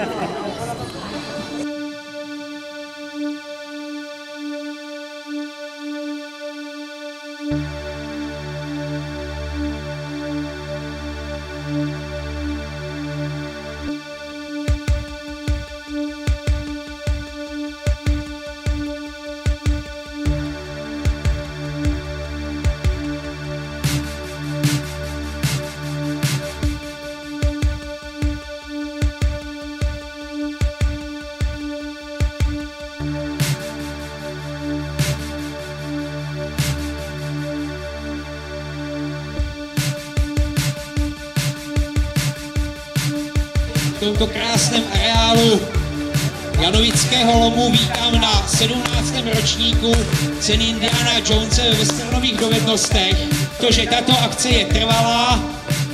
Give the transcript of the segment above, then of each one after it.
Yeah. tomto krásném areálu Janovického lomu vítám na 17. ročníku ceny Indiana Jonese ve westernových dovednostech. To, že tato akce je trvalá,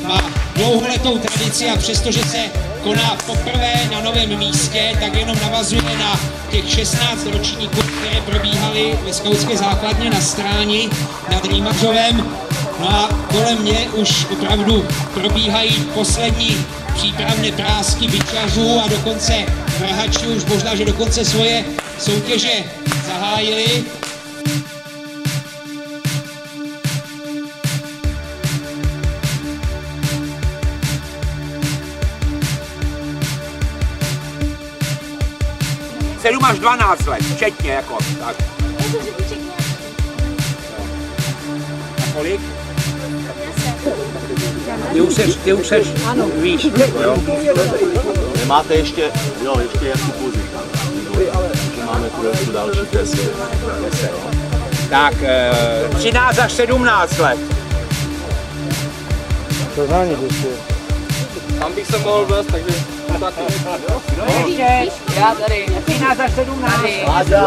má dlouholetou tradici a přestože se koná poprvé na novém místě, tak jenom navazuje na těch 16 ročníků, které probíhaly ve skautské základně na stráni nad Rýmařovem. No a kolem mě už opravdu probíhají poslední přípravné prásky byčařů a dokonce vrhači už možná, že dokonce svoje soutěže zahájili. Sedm až 12 let, včetně jako, tak. A kolik? Ty už seš, ty už seš, ano. víš, jo? Nemáte ještě, jo, ještě Jakubu říkám. Máme tu další test. Tak, eh, 13 až 17 let. Tam bych se mohl vést, takže taky. Ještě, já tady, 13 až 17. Láďa,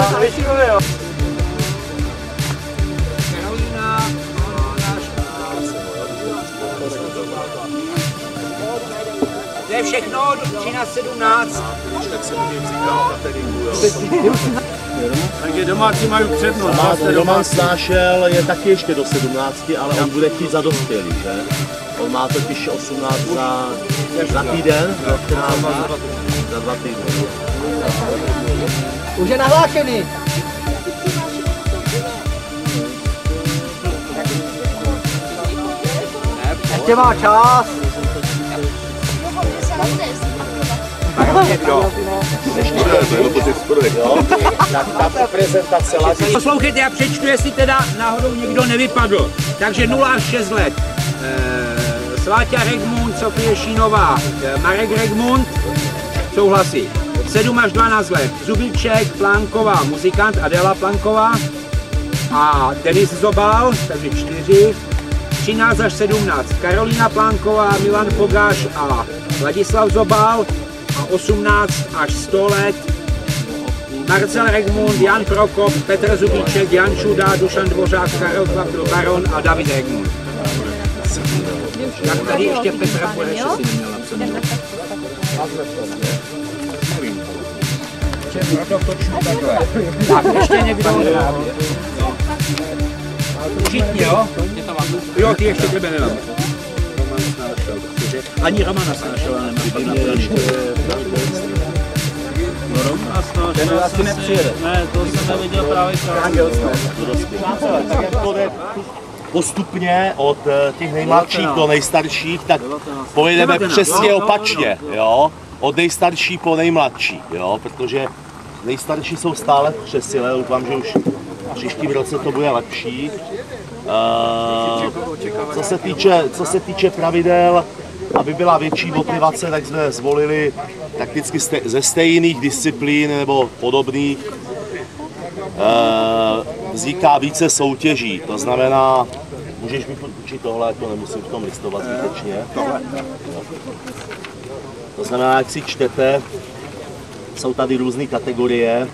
je všechno, 13, 17. tak se můžeme říkat na tréninku, jo. Takže domácí mají přednost. Má Roman Snášel je taky ještě do 17, ale on bude chtít za dospělý, že? On má totiž 18 za, za týden, za 14 dní, za dva týdny. Už je nahlášený. Ještě má čas. Poslouchejte, já přečtu, jestli teda náhodou někdo nevypadl. Takže 0 až 6 let. Eh, Sváťa Regmund, Sofie Šínová, eh, Marek Regmund, souhlasí. 7 až 12 let. Zubiček, Plánková, muzikant Adela Plánková a Denis Zobal, takže 4. 13 až 17. Karolína Plánková, Milan Pogáš a Ladislav Zobal a 18 až 100 let Marcel Regmund, Jan Prokop, Petr Zubíček, Jan Šuda, Dušan Dvořák, Karel Baron a David Regmund. Tak tady ještě Petr Bureš si neměl napsaný. Proto točnu takhle. Tak, ještě někdo? Všichni, jo? Jo, ty ještě tebe nemám. Ani Romana snášela nemám napsaný. Ten asi nepřijede. Ne, to jsem neviděl právě jde postupně od eh, těch nejmladších do nejstarších, tak pojedeme 19, přesně opačně, jo. Od nejstarší po nejmladší, jo, protože nejstarší jsou stále v přesile, doufám, že už příštím roce to bude lepší. Eh, co se týče, co se týče pravidel, aby byla větší motivace, tak jsme zvolili takticky ze stejných disciplín nebo podobných eh, vzniká více soutěží. To znamená, můžeš mi učit tohle, to nemusím v tom listovat zbytečně. To znamená, jak si čtete, jsou tady různé kategorie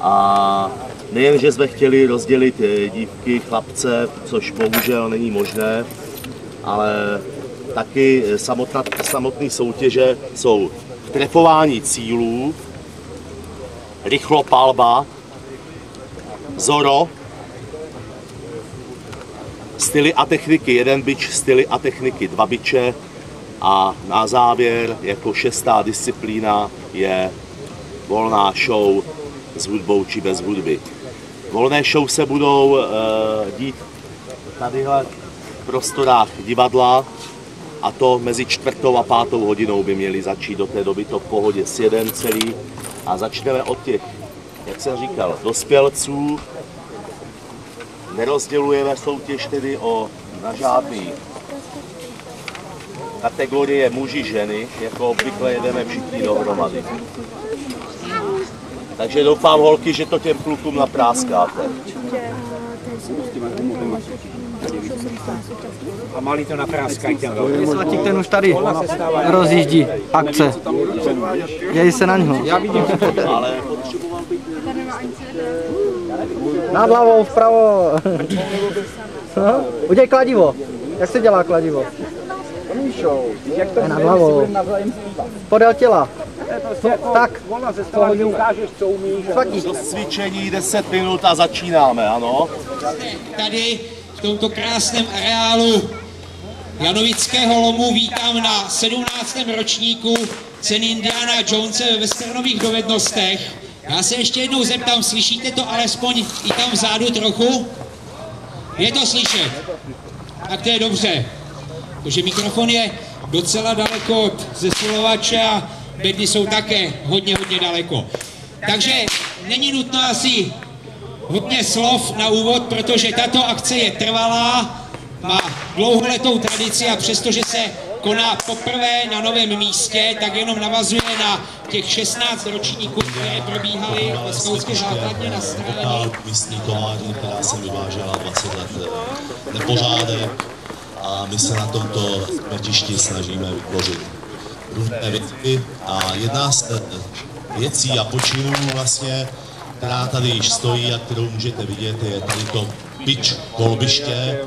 a nejen, že jsme chtěli rozdělit eh, dívky, chlapce, což bohužel není možné, ale taky eh, samotná, samotné soutěže jsou trefování cílů, rychlopálba, zoro, styly a techniky, jeden bič, styly a techniky, dva biče, A na závěr, jako šestá disciplína, je volná show s hudbou či bez hudby. Volné show se budou uh, dít tadyhle v prostorách divadla a to mezi čtvrtou a pátou hodinou by měli začít do té doby to v pohodě s jeden celý a začneme od těch, jak jsem říkal, dospělců. Nerozdělujeme soutěž tedy o, na žádný kategorie muži, ženy, jako obvykle jedeme všichni dohromady. Takže doufám, holky, že to těm klukům napráskáte. A malý to napráskají. Svatík ten už tady rozjíždí akce. Jej se na něho. Já vidím, to Ale potřeboval Nad hlavou, vpravo. Udělej kladivo. Jak se dělá kladivo? Nad hlavou. Podél těla. Tak, Ona ze strany, že ukážeš, co umíš. do cvičení 10 minut a začínáme, ano? Tady v tomto krásném areálu Janovického lomu vítám na 17. ročníku ceny Indiana Jonese ve westernových dovednostech. Já se ještě jednou zeptám, slyšíte to alespoň i tam vzadu trochu? Je to slyšet? Tak to je dobře, protože mikrofon je docela daleko od zesilovače a bedny jsou také hodně, hodně daleko. Takže není nutno asi hodně slov na úvod, protože tato akce je trvalá, má dlouholetou tradici a přestože se koná poprvé na novém místě, tak jenom navazuje na těch 16 ročníků, které probíhaly ve skautské základně na straně. Místní továrny, která se vyvážela 20 let eh, nepořádek a my se na tomto letišti snažíme vytvořit různé věci a jedna z eh, věcí a počinů vlastně, která tady již stojí a kterou můžete vidět, je tady to pitch kolbiště,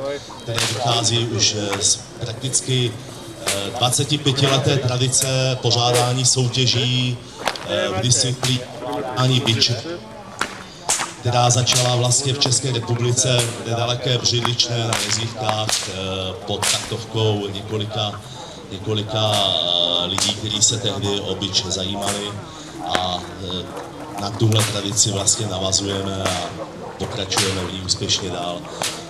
které vychází už eh, z prakticky 25-leté tradice pořádání soutěží eh, v disciplíně ani bič, která začala vlastně v České republice nedaleké Břidličné na jezívkách eh, pod taktovkou několika, několika eh, lidí, kteří se tehdy o bič zajímali a na tuhle tradici vlastně navazujeme a pokračujeme v ní úspěšně dál.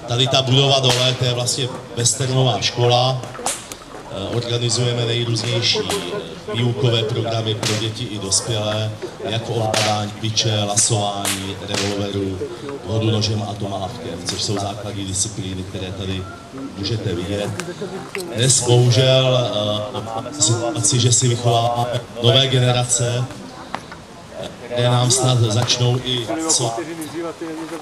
Tady ta budova dole, to je vlastně westernová škola, Eh, organizujeme nejrůznější eh, výukové programy pro děti i dospělé, jako ovládání biče, lasování, revolveru, hodu nožem a tomahawkem, což jsou základní disciplíny, které tady můžete vidět. Dnes bohužel uh, situaci, že si vychováváme nové generace, které nám snad začnou i co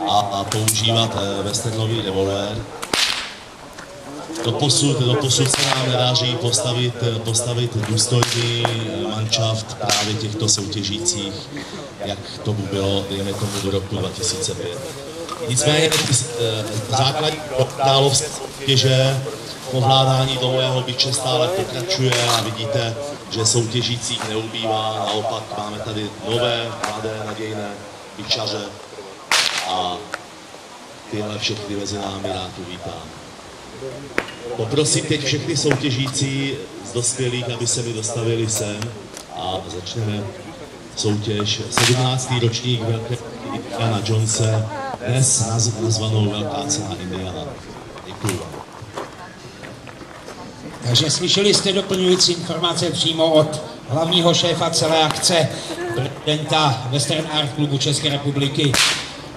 a, používat uh, westernový revolver. Doposud, doposud se nám nedaří postavit, postavit důstojný manšaft právě těchto soutěžících, jak tomu bylo, dejme tomu, do roku 2005. Nicméně eh, základní královské soutěže ovládání dlouhého biče stále pokračuje a vidíte, že soutěžících neubývá, naopak máme tady nové, mladé, nadějné bičaře a tyhle všechny mezi námi rád uvítám. Poprosím teď všechny soutěžící z dospělých, aby se mi dostavili sem a začneme soutěž 17. ročník Velké Indiana Jonese, dnes naz- nazvanou Velká cena Indiana. Děkuji. Takže slyšeli jste doplňující informace přímo od hlavního šéfa celé akce, prezidenta Western Art Klubu České republiky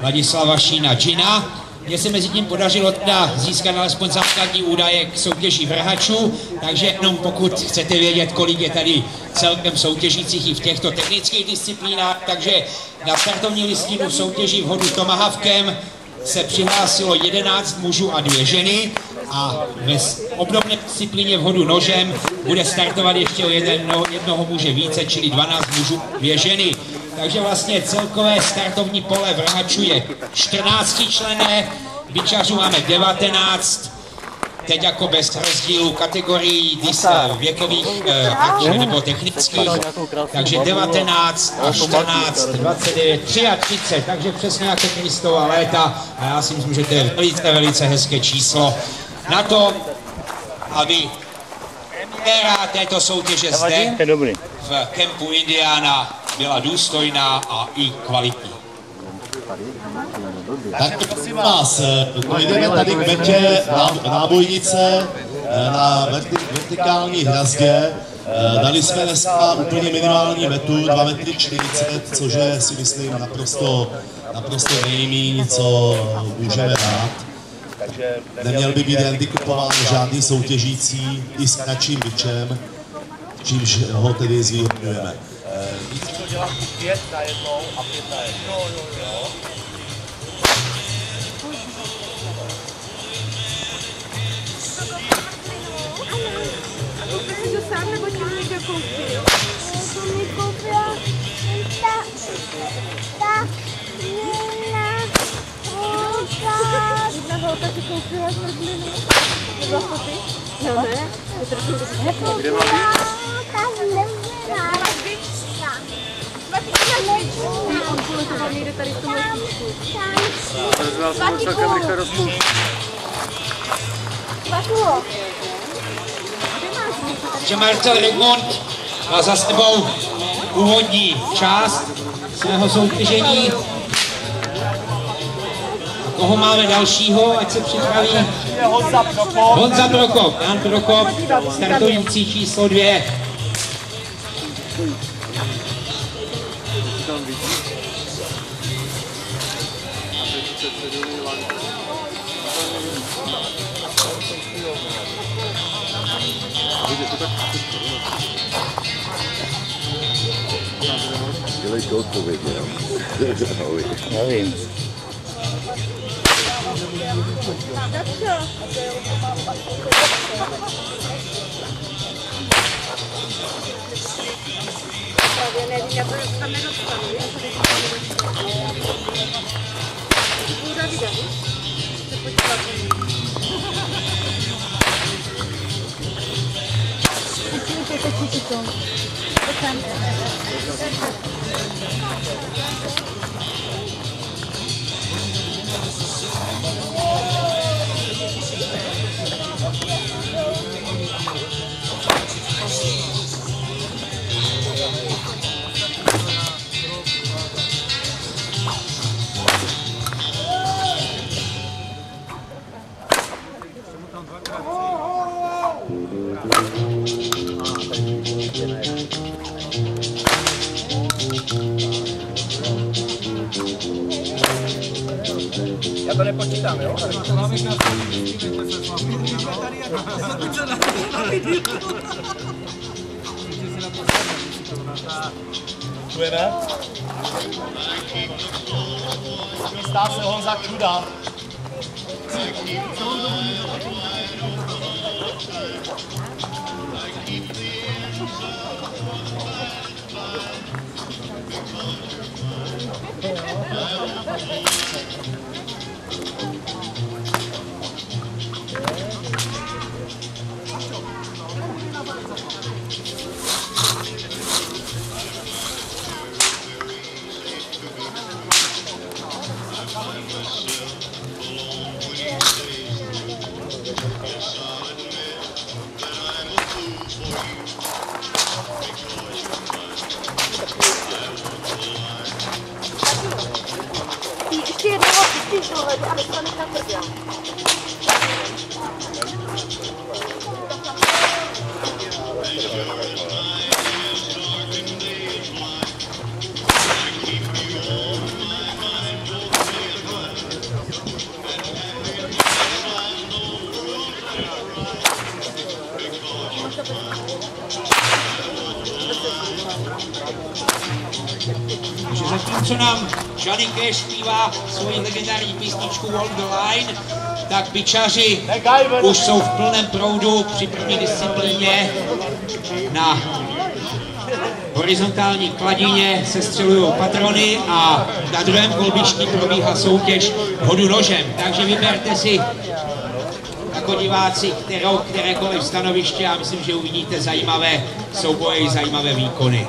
Ladislava Šína Džina. Mně se mezi tím podařilo teda získat alespoň základní údaje k soutěži vrhačů, takže jenom pokud chcete vědět, kolik je tady celkem soutěžících i v těchto technických disciplínách, takže na startovní listinu soutěží v hodu Tomahawkem se přihlásilo 11 mužů a dvě ženy a ve obdobné disciplíně v hodu nožem bude startovat ještě o jedno, jednoho muže více, čili 12 mužů, dvě ženy. Takže vlastně celkové startovní pole vrhačů je 14 člené, bičařů máme 19, teď jako bez rozdílu kategorií věkových eh, nebo technických, takže 19 a 14, 29, 33, takže přesně jako Kristova léta. A já si myslím, že to je velice, velice hezké číslo. Na to, aby Premiéra této soutěže zde v kempu Indiana byla důstojná a i kvalitní. Tak prosím vás, eh, dojdeme tady k metě ná- nábojnice eh, na verti- vertikální hrazdě. Eh, Dali jsme dneska úplně minimální metu, 2 metry 40, což je si myslím naprosto, naprosto nejméně, co můžeme dát. Neměl by být handikupován žádný soutěžící i s kratším bičem, čímž ho tedy zvýhodňujeme. Koupil jsi to sám nebo ti někdo koupil? To mi koupila ta, ta jedna holka. Jedna holka ti koupila zmrzlinu? To byla ty? No ne, to trošku to Kde má být? Že Marcel Redmond má za sebou úvodní část svého soutěžení. A koho máme dalšího, ať se připraví? Honza Prokop. Honza Prokop, Jan Prokop, startující číslo dvě. Nevím. Právě nevím, jak to tam nedostanu. Já to teď Budu Davida, víš? Se podívat na ní. Počkejte, teď to. Pojď sem. Já Čujeme? Chystá se Honza Čuda. Ještě Attention, Johnny Cash zpívá svoji legendární písničku Walk the Line, tak bičaři už jsou v plném proudu při první disciplíně na horizontální kladině se střelují patrony a na druhém kolbišti probíhá soutěž hodu nožem. Takže vyberte si jako diváci kterou, kterékoliv stanoviště a myslím, že uvidíte zajímavé souboje i zajímavé výkony.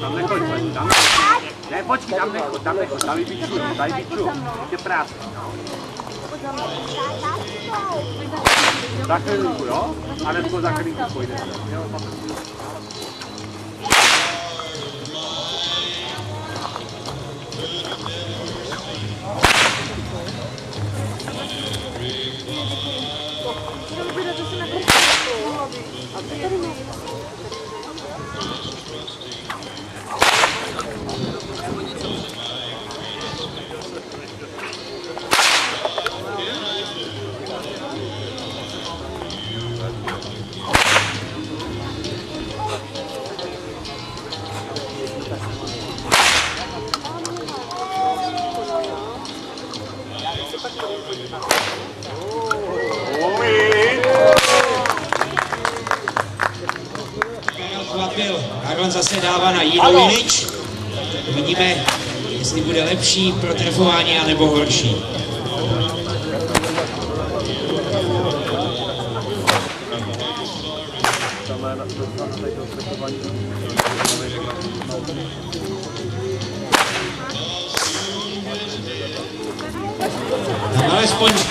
Tam nechoď, tam Ne, počkej, tam nechoď, tam nechoď, tam vybiču, tady vybiču, je práce. Za chvilku, jo? A nebo za chvilku pojde. Jo, Karel Zase dává na Jiru Jilič. Uvidíme, jestli bude lepší pro trefování, anebo horší.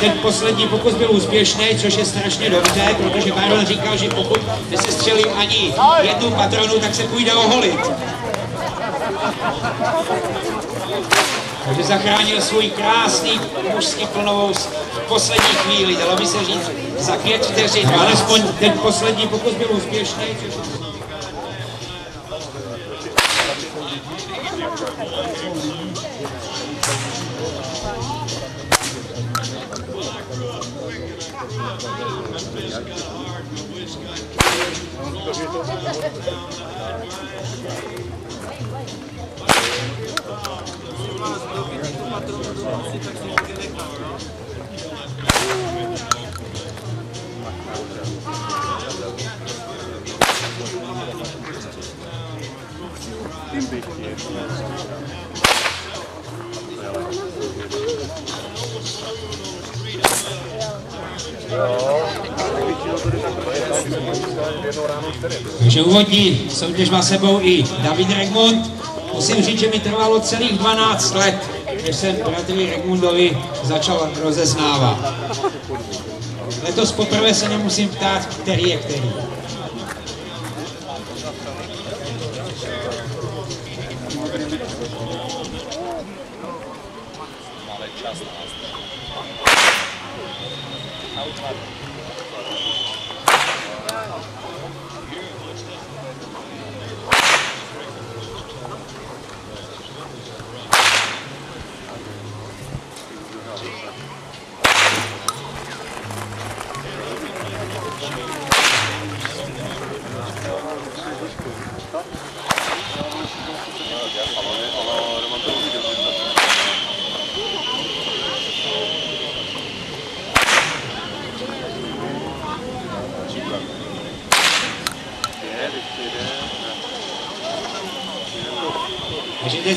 Ten poslední pokus byl úspěšný, což je strašně dobře, protože Baron říkal, že pokud nesestřelím ani jednu patronu, tak se půjde oholit. Takže zachránil svůj krásný mužský plnovou v poslední chvíli, dalo by se říct, za pět vteřin. Alespoň ten poslední pokus byl úspěšný. Což... soutěž má sebou i David Regmund. Musím říct, že mi trvalo celých 12 let, než jsem bratry Regmundovi začal rozeznávat. Letos poprvé se nemusím ptát, který je který. Takže teď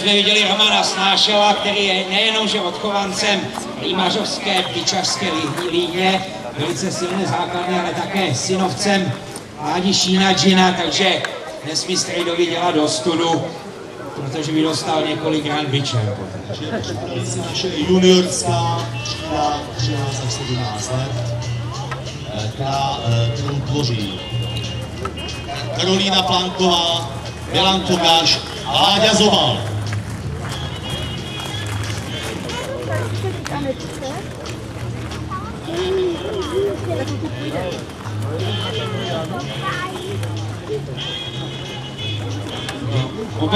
jsme viděli Romana Snášela, který je nejenom že odchovancem Límařovské pičařské lí- líně, velice silné základny, ale také synovcem Ládi Šína Džina, takže nesmí Strejdovi dělat do studu, protože by dostal několikrát bičem. naše juniorská třída 13 až 17 let, eh, která, eh, kterou tvoří Karolína Planková, Milan Togáš a Láďa Zobal.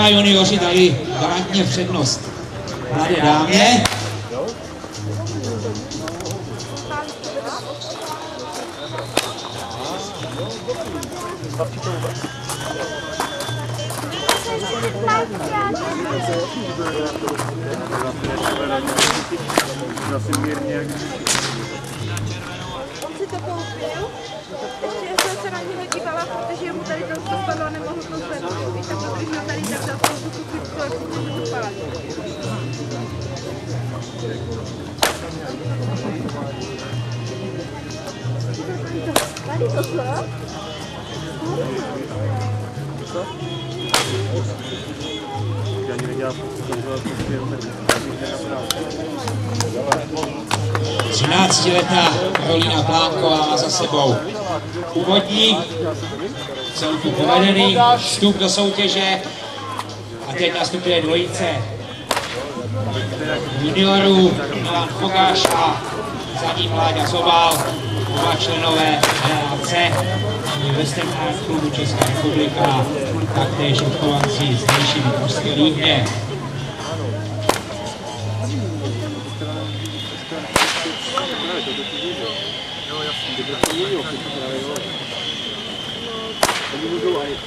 Oba junioři dali garantně přednost mladé dámě. On si to koupil, já jsem se na něho dívala, protože mu tady to spadlo a nemohl to zvednout. Tak to když na tady tak dal tu kuchyčku, jak to můžu pálit. Tady to co? Třináctiletá Karolína Plánková má za sebou úvodní, celku povedený vstup do soutěže. A teď nastupuje dvojice. Juniorů Milan Fogáš a za ním Láďa Zobal, dva členové LAC, Western Art Klubu Česká republika, taktéž odchovanci zdejší Vítrovské líhně.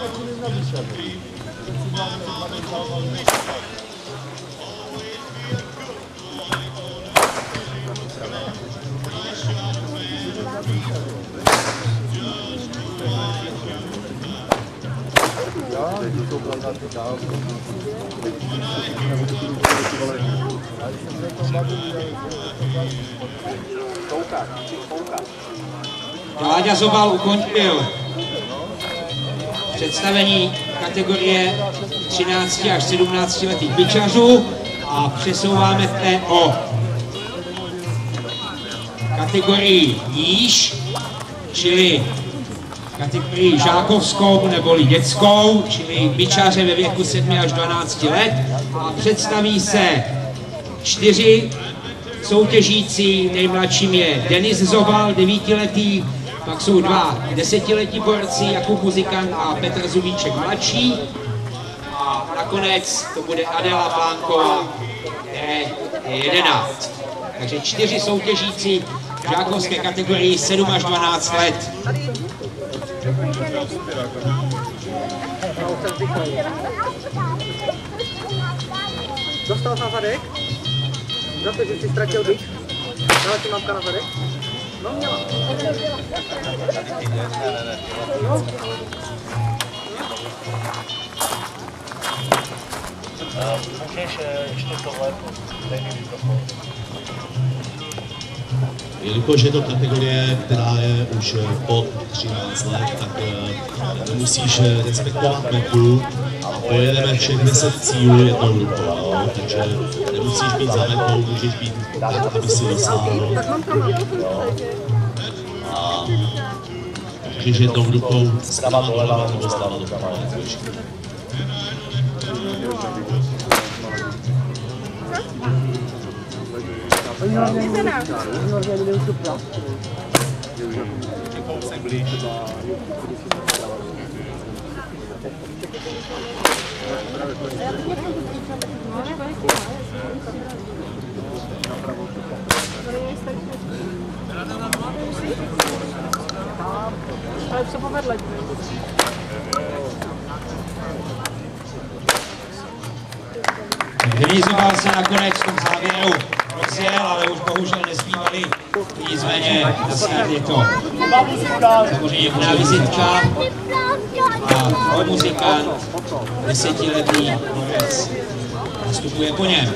płacili na wysiadek. Zaczynamy manewrować wysiadek. Láďa Zobal ukončil. Představení kategorie 13 až 17 letých byčařů a přesouváme se o. Kategorii níž, čili kategorii žákovskou neboli dětskou, čili byčaře ve věku 7 až 12 let. A představí se čtyři soutěžící, nejmladším je Denis Zobal, devítiletý, pak jsou dva desetiletí borci, Jakub Muzikant a Petr Zubíček mladší. A nakonec to bude Adela Plánková, které je 11. Takže čtyři soutěžící v žákovské kategorii 7 až 12 let. Dostal na zadek? Za to, že jsi ztratil byč? Dala ti mamka na? Jelikož je to kategorie, která je už pod 13 let, tak eh, nemusíš eh, respektovat metu. Pojedeme všech 10 cílů jednou rukou, jo? takže nemusíš být za metou, můžeš být aby si dosáhl. A můžeš jednou rukou zprava doleva nebo zprava doprava, budeš chtít. Ale co? Vylizoval se nakonec v tom závěru rozjel, ale už bohužel nezbývali. Nicméně dneska je to samozřejmě jiná vizitka a o muzikant, desetiletý borec, nastupuje po něm.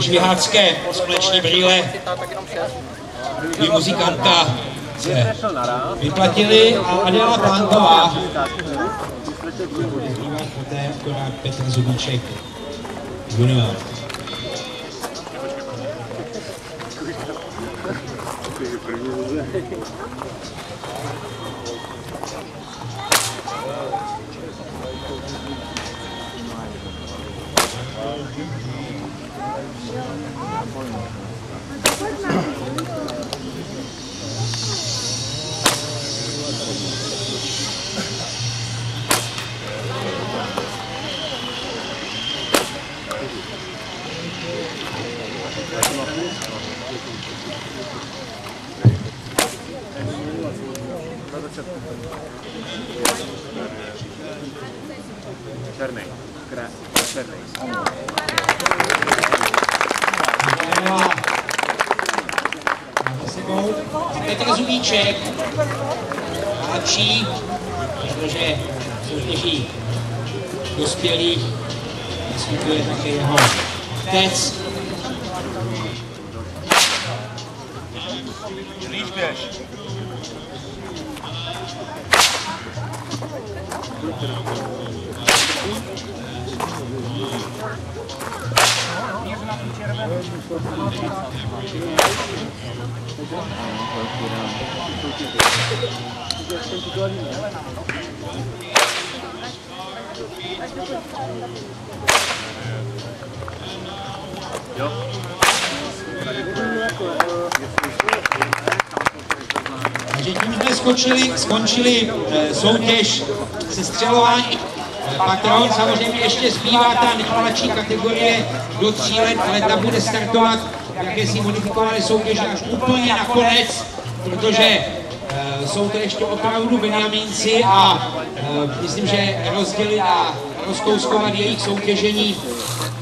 Švihácké společné brýle, dvě muzikanta se vyplatili a Adela Plánková zbývá poté akorát Petr Zubíček junior. Černý. Krás. Černý. Máte sebou Petr Zubíček, mladší, protože soutěží dospělých, vystupuje také jeho otec. Takže tím jsme skočili, skončili eh, soutěž se střelování. Eh, Patron samozřejmě ještě zbývá ta nejmladší kategorie do tří let, ale ta bude startovat v jakési modifikované soutěže až úplně nakonec, protože eh, jsou to ještě opravdu Benjamínci a myslím, že rozdělit a rozkouskovat jejich soutěžení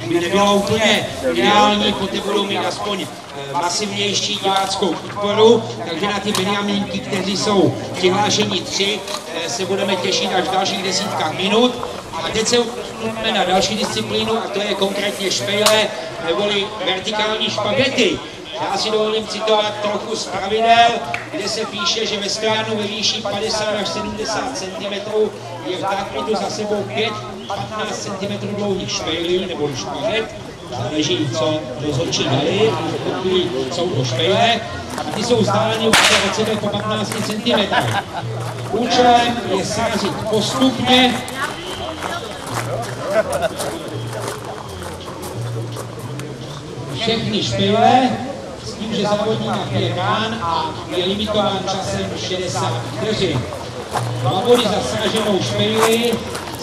by nebylo úplně ideální, poté budou mít aspoň eh, masivnější diváckou podporu, takže na ty Benjamínky, kteří jsou přihlášeni tři, eh, se budeme těšit až v dalších desítkách minut. A teď se usuneme na další disciplínu a to je konkrétně špejle neboli vertikální špagety. Já si dovolím citovat trochu z pravidel, kde se píše, že ve stojanu ve výši 50 až 70 cm je v tákmitu za sebou 5 15 cm dlouhých špejlí nebo špaget, záleží, co rozhodčí dali, pokud jsou to špejle, a ty jsou vzdáleny od sebe po 15 cm. Účelem je sázit postupně, všechny špejle, s tím, že závodník je rán a je limitován časem 60 vteřin. Dva body za sraženou špejli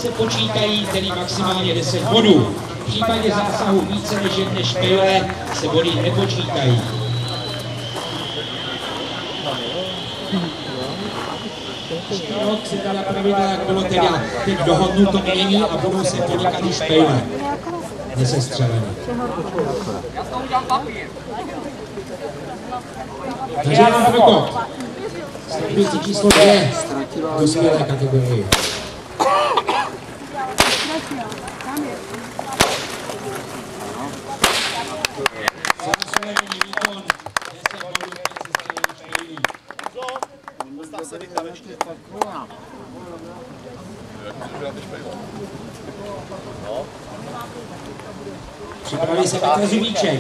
se počítají tedy maximálně 10 bodů. V případě zásahu více než jedné špejle se body nepočítají. Rok se teda pravidla, jak bylo teda teď dohodnuto, mění a budou se podnikat i špejle nesestřelené. Takže Jan Prokop, startující číslo 2 do skvělé kategorii. Zasloužený výkon, 10 bodů, 5 sestřelených špejlí. Postav se Michal ještě. Připraví se Petr Zubíček.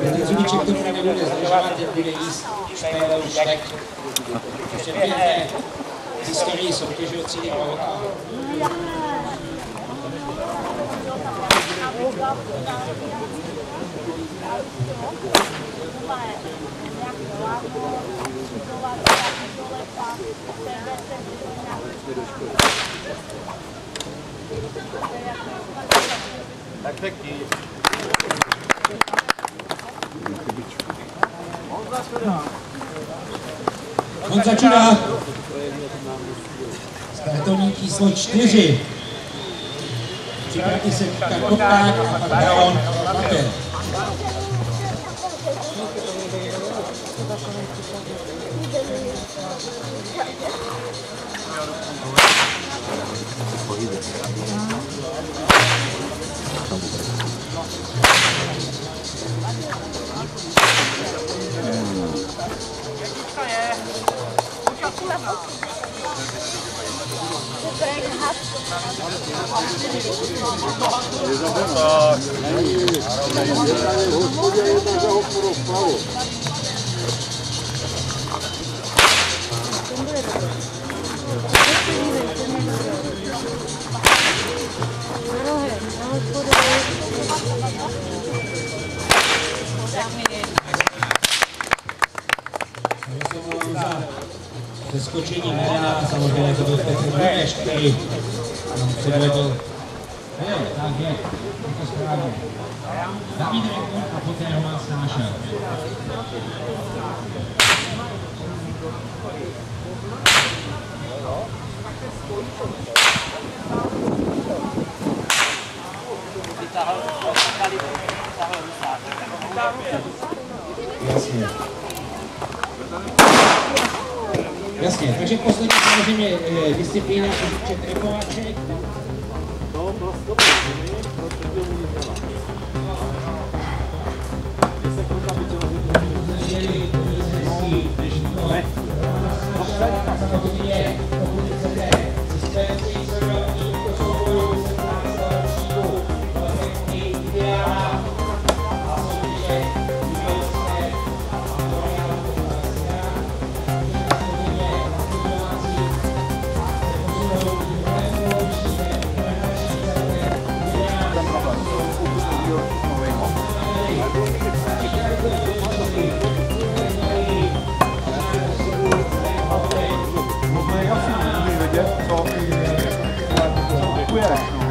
Petr Zubíček to teda nebude zdržovat, jen bude jíst špéle už tak. Ještě pěkné historii soutěže od třídy Pavlka. Tak pěkný. Honza Čuda. Startovní číslo 4. Připraví se Kopák a pak Baron いいですね。Thank you. Zeskočení Mena, samozřejmě to byl Petr Bruješ, který předvedl. Jo, tak je, je to správně. David Rekord a poté Roman Snášel. Jasně. Jasně, takže poslední samozřejmě eh, disciplína, co se trepovaček. Tak,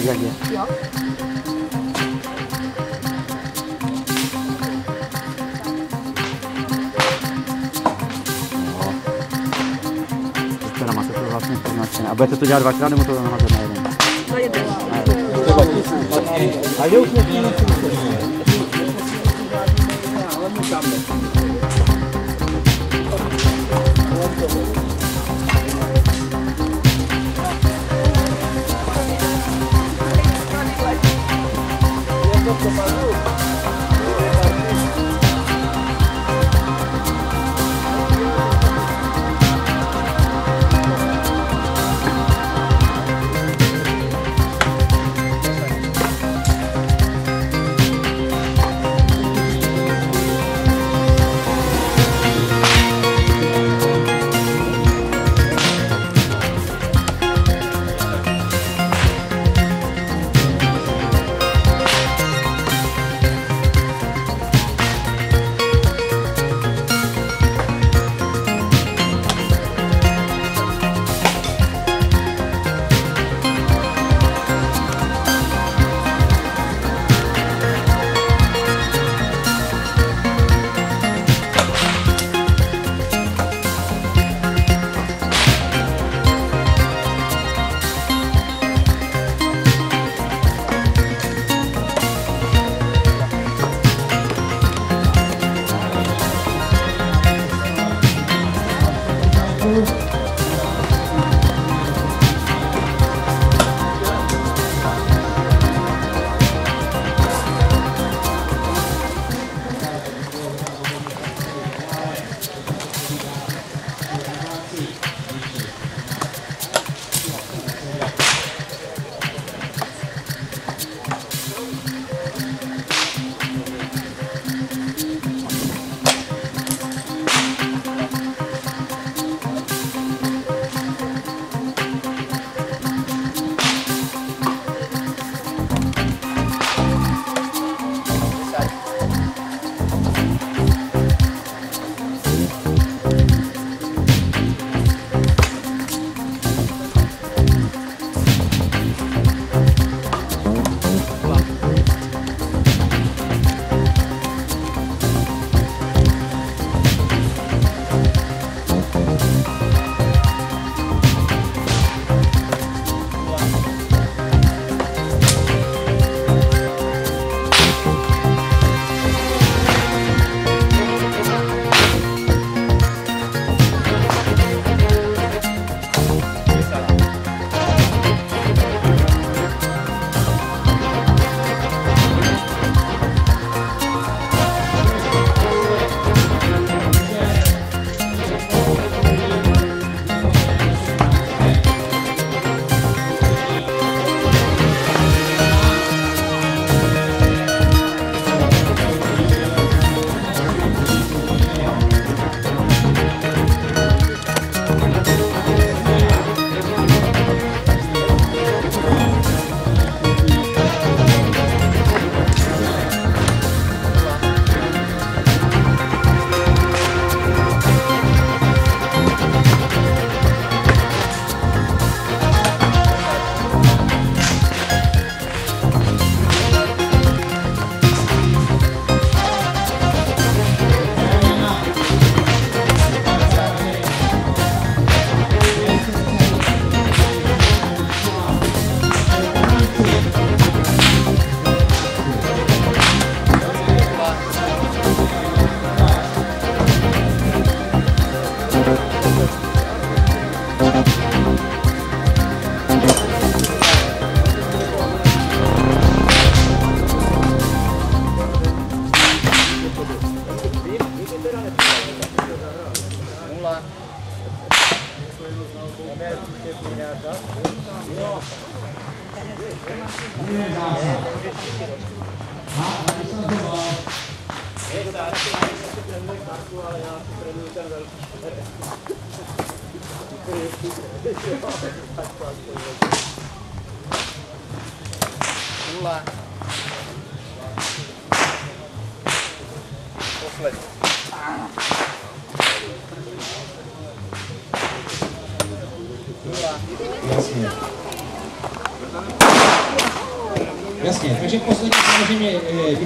tak jak je. Teda máte to vlastně. A budete to dělat dvakrát, nebo to naházet na jeden? Na jeden. A už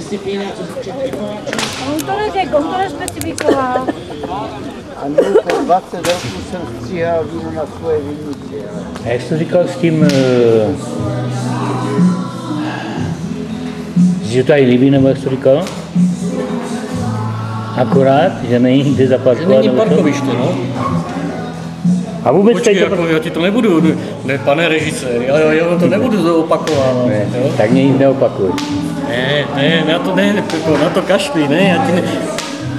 disciplína, co se. On to neřekl, on to nespecifikoval. A měl po 20 roků jsem stříhal víno na svoje vinici. A jak jsi to říkal s tím, eh, že to tady líbí, nebo jak jsi to říkal? Akorát, že není kde zaparkovat. Není nebo co? parkoviště, no. A vůbec Počkej, tady to... jako, já ti to nebudu, ne, pane režisér, já, já, já to nebudu opakovávat. Ne, jo? tak mě nic neopakuj. Ne, ne, na to ne, jako, na to kašli, ne, já ti ne,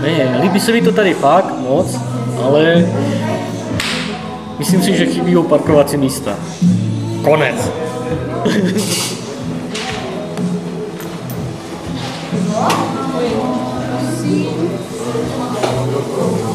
ne, líbí se mi to tady fakt moc, ale myslím si, že chybí parkovací místa. Konec.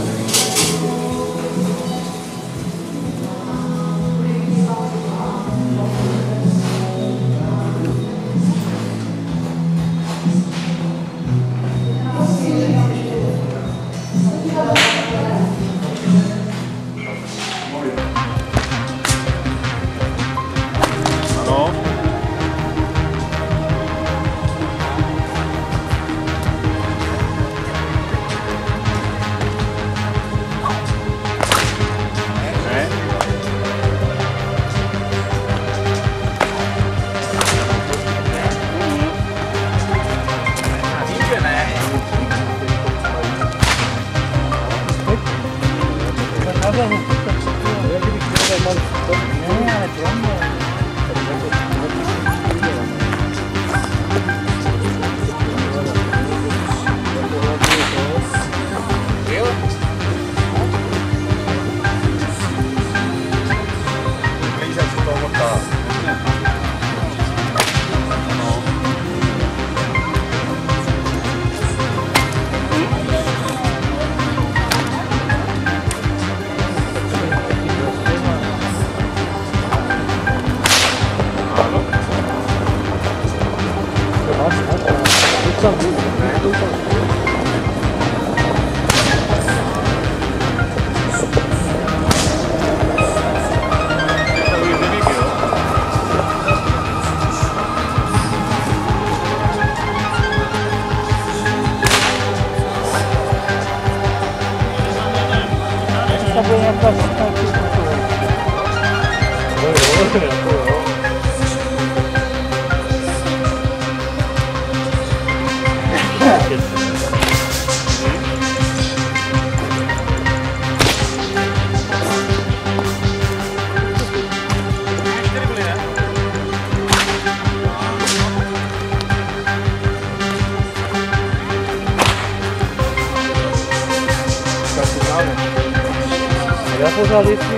Já pořád jestli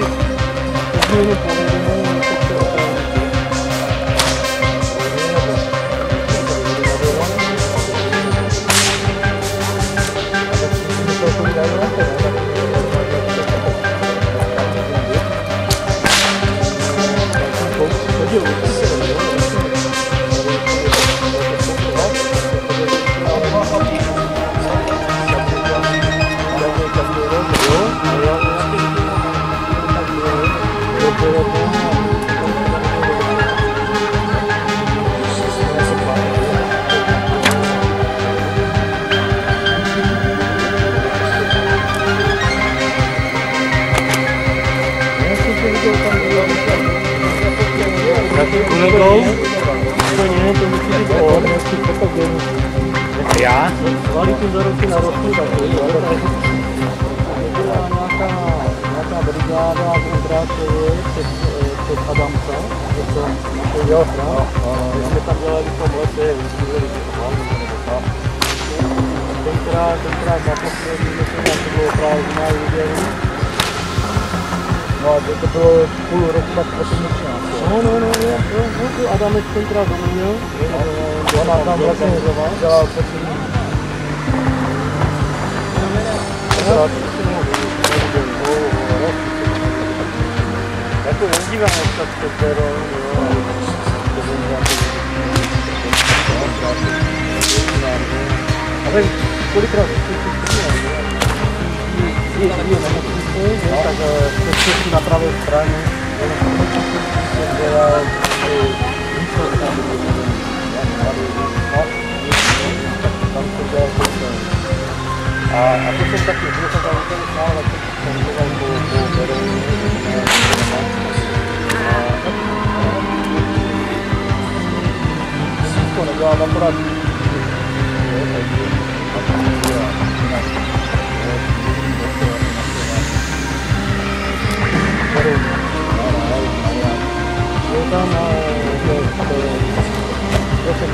změnu povedenou, tak to opravdu. Kolegou? Tenkrát domluvil, ona tam vlastně dělala poslední. Jako občas přes Zero, jo, ale kolikrát jezdíme na nemocnici, tak přes na pravé straně, jsem dělal východ tam, tam se dělal a, a to jsem taky, byl jsem tam úplně stále, tak jsem dělal po, po Berouně, Wszystko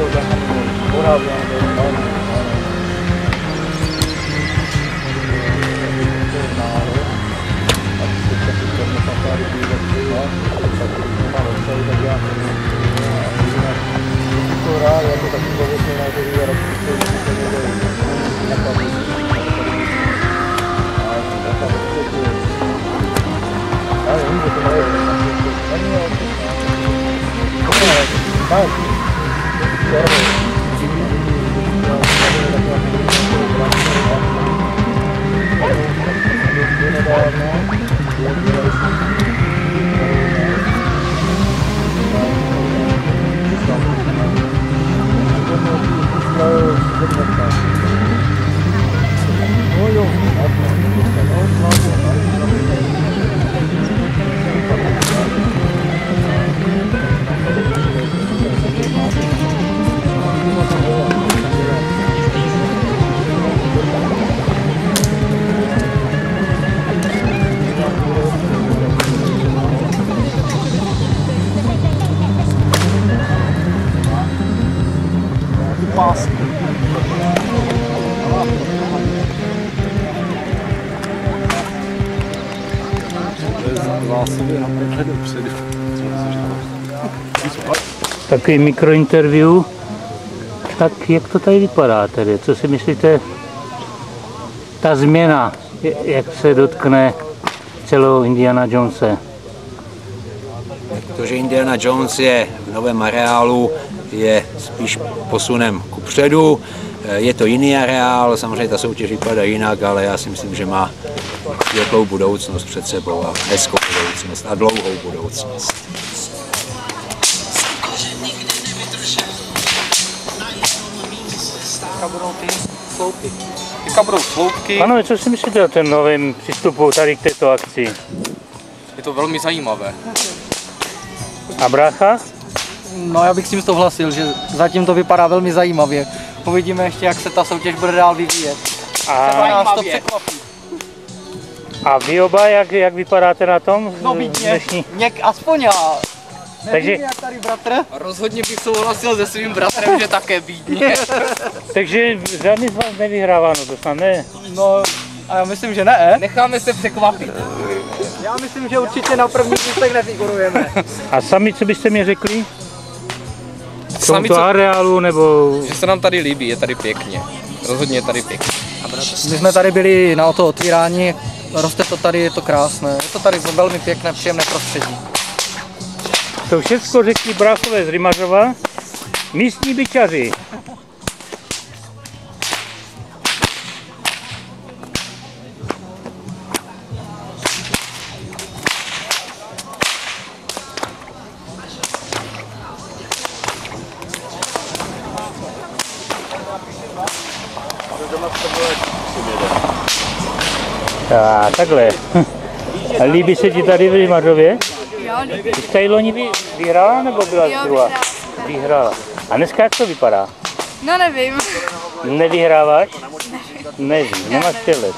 nedělám akorát Takový mikrointerview. Tak jak to tady vypadá tedy? Co si myslíte, ta změna, jak se dotkne celého Indiana Jonese? To, že Indiana Jones je v novém areálu, je spíš posunem ku předu. Je to jiný areál, samozřejmě ta soutěž vypadá jinak, ale já si myslím, že má světlou budoucnost před sebou a hezkou budoucnost a dlouhou budoucnost. Sloupy. Teďka budou sloupky. Pánové, co si myslíte o ten novém přístupu tady k této akci? Je to velmi zajímavé. A brácha? No já bych s tím souhlasil, že zatím to vypadá velmi zajímavě. Uvidíme ještě, jak se ta soutěž bude dál vyvíjet. A, Třeba nás to překvapí. a vy oba, jak, jak vypadáte na tom? No vidně, Dnešní? něk aspoň já. Takže- jak tady bratr. Rozhodně bych souhlasil se svým bratrem, že také bídně. Takže žádný z vás nevyhrává, no to snad ne? No, a já myslím, že ne. Necháme se překvapit. Já myslím, že určitě na první místech nefigurujeme. A sami, co byste mi řekli? K Sami, co- areálu, nebo... Že se nám tady líbí, je tady pěkně. Rozhodně je tady pěkně. My jsme tady byli na to otvírání, roste to tady, je to krásné. Je to tady velmi pěkné, příjemné prostředí. To všechno řekli bráchové z Rymařova, místní byčaři. A takhle. Líbí se ti tady v Rymařově? Jo, líbí. Ty tady loni vy, vyhrála nebo byla Jo, druhá? vyhrála. Vyhrála. A dneska jak to vypadá? No nevím. Nevyhráváš? Nevím, nemáš přehled.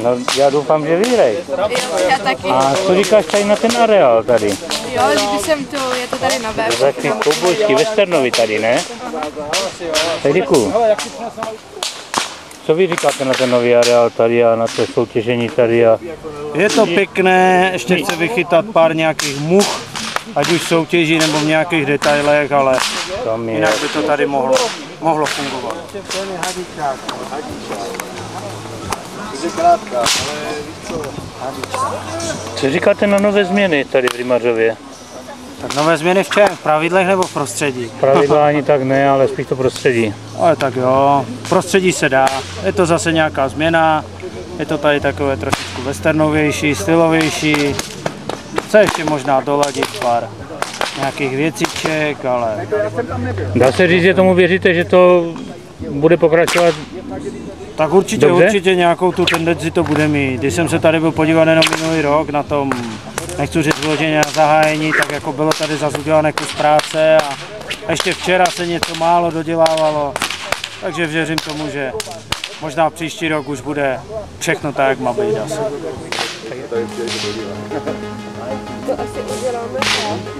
No, já doufám, že vyhraj. Jo, já taky. A co říkáš tady na ten areál tady? Jo, líbí se mi to, je to tady nové. To je takový koubojský, westernovi tady, ne? Fedriku, co vy říkáte na ten nový areál tady a na to soutěžení tady a Je to pěkné, ještě chce vychytat pár nějakých much, ať už soutěží nebo v nějakých detailech, ale tam je. jinak by to tady mohlo, mohlo fungovat. Co říkáte na nové změny tady v Rymařově? Tak nové změny v čem? V pravidlech nebo v prostředí? Pravidla ani tak ne, ale spíš to prostředí. Ale tak jo, prostředí se dá. Je to zase nějaká změna, je to tady takové trošičku westernovější, stylovější. Chce ještě možná doladit pár nějakých věciček, ale Dá se říct, že tomu věříte, že to bude pokračovat? tak určitě, Dobře. určitě nějakou tu tendenci to bude mít. Když jsem se tady byl podívat jenom minulý rok na tom, nechci říct vyloženě na zahájení, tak jako bylo tady zase udělané kus práce a ještě včera se něco málo dodělávalo, takže věřím tomu, že možná příští rok už bude všechno tak, jak má být asi. To asi uděláme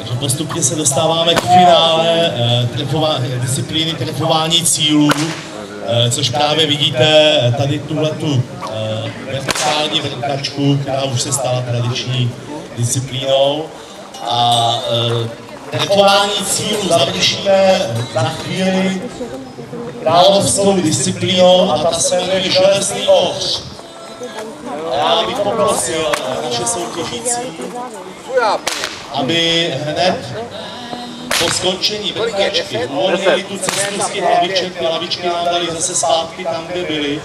Takže postupně se dostáváme k finále eh, trefová, disciplíny trefování cílů, eh, což právě vidíte tady tuhle tu eh, vertikální vrtačku, která už se stala tradiční disciplínou. A trefování cílů završíme za chvíli královskou disciplínou a ta se jmenuje železný ohř. Já bych poprosil naše soutěžící, aby hned po skončení vrtačky uvolnili tu cestu z těch laviček, ty lavičky nám dali zase zpátky tam, kde byli,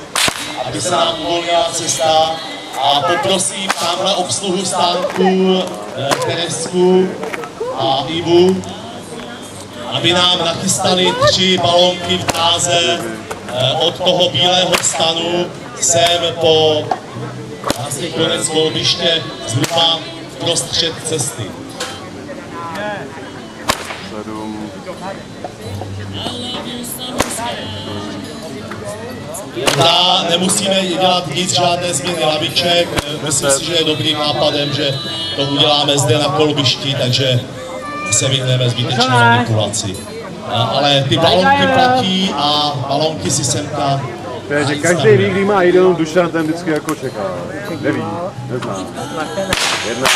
aby se nám uvolnila cesta a poprosím tamhle obsluhu stánku eh, Teresku a Ivu, aby nám nachystali tři balónky v dráze eh, od toho bílého stanu sem po vlastně konec kolbiště zhruba prostřed cesty. Dobrá, nemusíme dělat nic, žádné změny laviček. Myslím si, že je dobrým nápadem, že to uděláme zde na kolbišti, takže se vyhneme zbytečné manipulaci. Ale ty balonky platí a balonky si semka Takže každý ví, kdy má jít, jenom Dušan ten vždycky jako čeká. Neví, nezná. Jedna.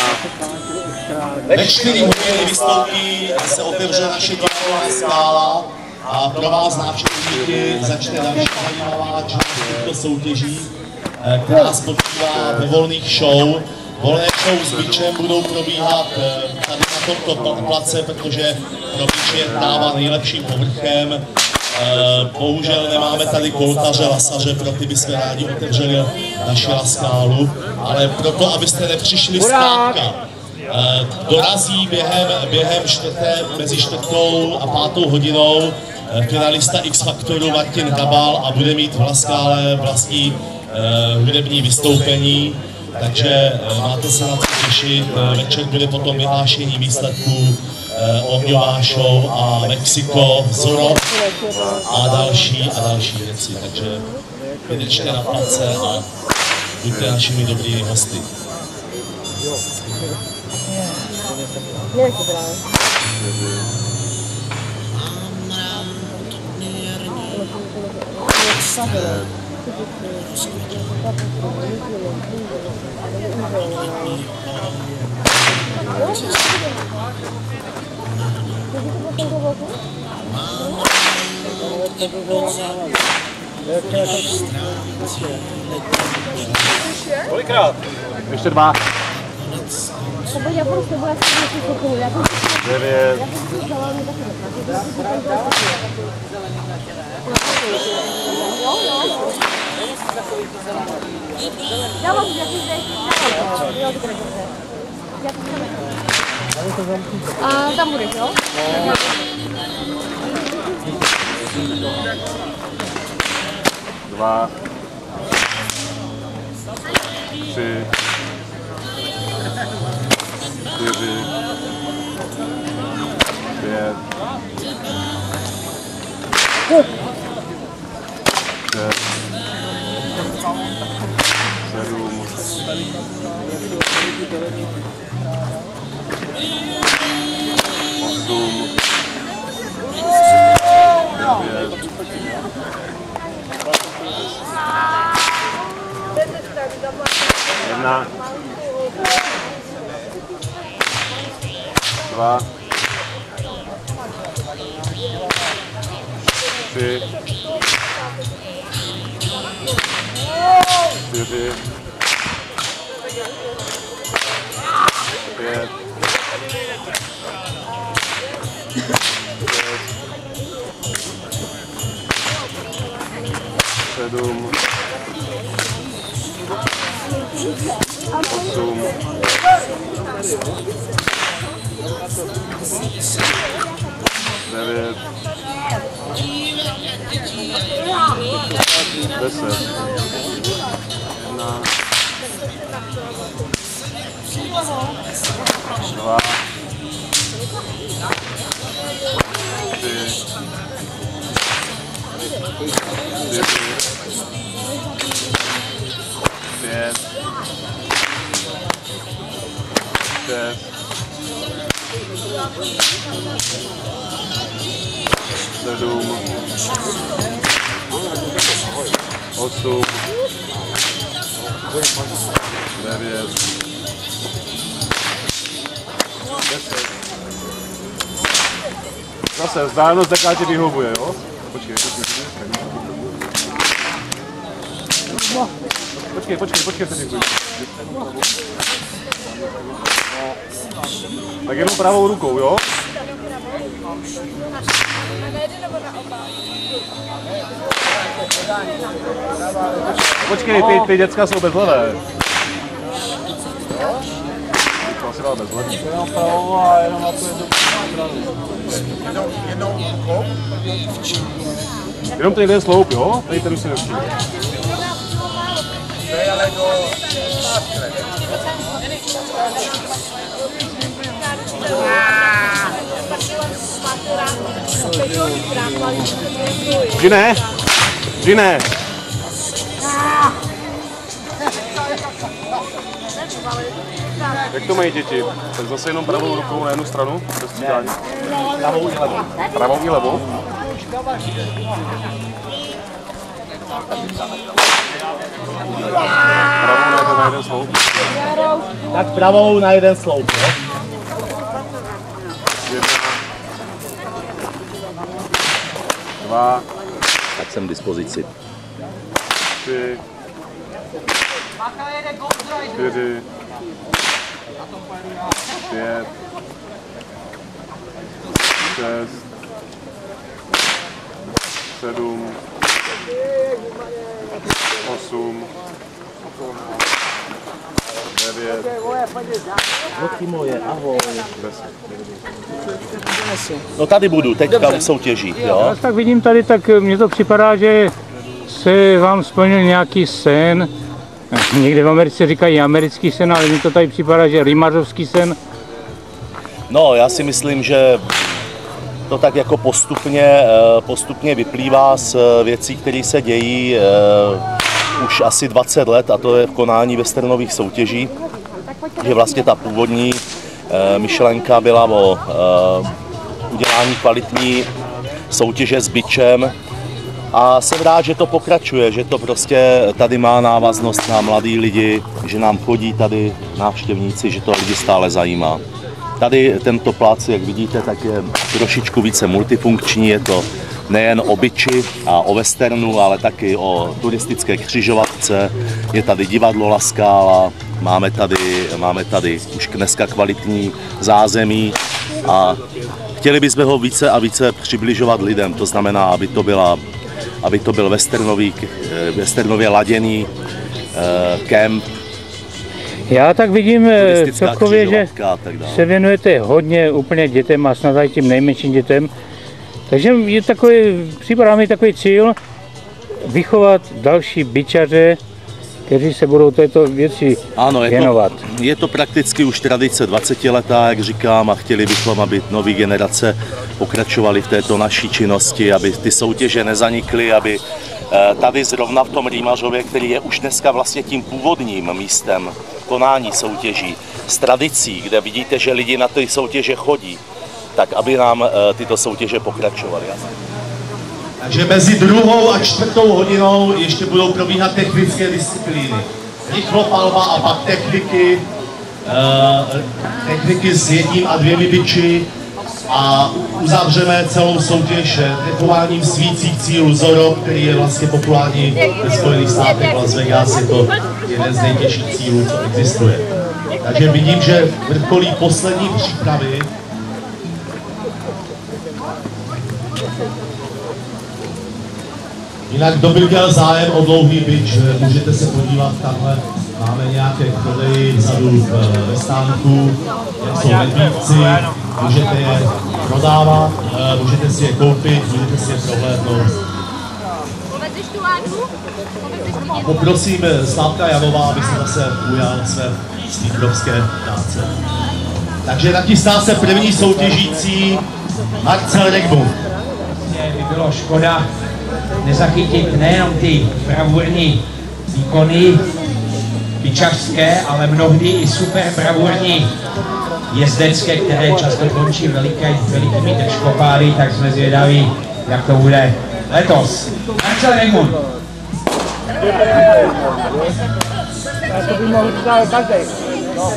Ve čtyři hodiny vystoupí, se otevře naše divadelná skála a pro vás návštěvníky začne další zajímavá část těchto soutěží, eh, která spočívá ve volných show. Volné show s bičem budou probíhat eh, tady na tomto place, protože pro bič je tráva nejlepším povrchem. Eh, Bohužel nemáme tady koltaře, lasaře, pro ty bychom rádi otevřeli naši laskálu, ale proto, abyste nepřišli zkrátka, Eh, dorazí během, během čtvrté, mezi čtvrtou a pátou hodinou eh, finalista X Faktoru Martin Hrabal a bude mít v Laskále vlastní eh, hudební vystoupení, takže máte se na co těšit. Večer bude potom vyhlášení výsledků ohňová show a Mexiko, Zoro a další a další věci. Takže vydržte na place a buďte našimi dobrými hosty. Nevím, co dělá. Kolikrát? Ještě dva. Pojď, já budu s tebou, já si něco kouknu, já to Devět. já to si vzala, mi taky Jo, jo. Já mám, já si zdej, jo, dobré, dobře. Já to tam. A tam budeš, jo? Dva. Tři. Tři. Čtyři. Pět. Šest. Sedm. Osm. Devět. Deset. Jedenáct. Dva. Tři. Čtyři. Pět. Šest. Sedm. Osm. Devět. Deset. Zase, vzdálenost jaká ti vyhovuje, jo? Počkej, počkej, počkej. Počkej, počkej, počkej, počkej. Tak jenom pravou rukou, jo? Počkej, ty, ty děcka jsou bezlevé. To asi dal bezlevý. Jenom pravou a jenom na rukou? Jenom ten jeden sloup, jo? Tady ten už si nevšiml. Žine! Žine! Jak to mají děti? Tak zase jenom pravou rukou na jednu stranu, bez. Pravou i levou. Pravou i levou? Pravou na jeden sloup. Tak pravou na jeden sloup, jo? Jedna. Dva. Tak jsem k dispozici. Tři. Čtyři. Pět. Šest. Sedm. Osm. Devět. Moje, ahoj. No tady budu, teďka v soutěží, jo? Já tak vidím tady, tak mně to připadá, že se vám splnil nějaký sen. Někde v Americe říkají americký sen, ale mně to tady připadá, že rymařovský sen. No, já si myslím, že to tak jako postupně, eh, postupně vyplývá z eh, věcí, které se dějí eh, už asi 20 let, a to je v konání westernových soutěží, že vlastně ta původní myšlenka byla o udělání kvalitní soutěže s bičem a jsem rád, že to pokračuje, že to prostě tady má návaznost na mladý lidi, že nám chodí tady návštěvníci, že to lidi stále zajímá. Tady tento plác, jak vidíte, tak je trošičku více multifunkční, je to nejen o biči a o westernu, ale taky o turistické křižovatce. Je tady divadlo La Scala, máme tady, máme tady už dneska kvalitní zázemí a chtěli bychom ho více a více přibližovat lidem, to znamená, aby to, byla, aby to byl westernový, eh, westernově laděný eh, kemp, Já tak vidím eh, celkově, že se věnujete hodně úplně dětem a snad i tím nejmenším dětem. Takže je takový, připadá mi takový cíl vychovat další byčaře, kteří se budou této věci Ano, je věnovat. to, je to prakticky už tradice 20 letá, jak říkám, a chtěli bychom, aby nové generace pokračovaly v této naší činnosti, aby ty soutěže nezanikly, aby eh, tady zrovna v tom Rýmařově, který je už dneska vlastně tím původním místem konání soutěží, s tradicí, kde vidíte, že lidi na ty soutěže chodí, tak aby nám eh, tyto soutěže pokračovaly. Takže mezi druhou a čtvrtou hodinou ještě budou probíhat technické disciplíny. Rychlopalba a pak techniky, eh, techniky s jedním a dvěmi biči a uzavřeme celou soutěž trefováním svících cílů Zoro, který je vlastně populární ve Spojených státech, Las Vegas je to jeden z nejtěžších cílů, co existuje. Takže vidím, že vrcholí poslední přípravy Jinak kdo by měl zájem o dlouhý bič, můžete se podívat tamhle. Máme nějaké prodeji vzadu v- ve stánku, jak jsou medvídci, můžete je prodávat, eh, můžete si je koupit, můžete si je prohlédnout. Poprosím Slávka Javová, aby se zase ujal své stýdrovské práce. Takže nachystá se první soutěžící Marcel Regmund. by bylo škoda nezachytit nejenom ty bravurní výkony pičařské, ale mnohdy i super bravurní jezdecké, které často končí veliké, velikými držkopády, tak jsme zvědaví, jak to bude letos. Marcel Regmund. To by mohl. No.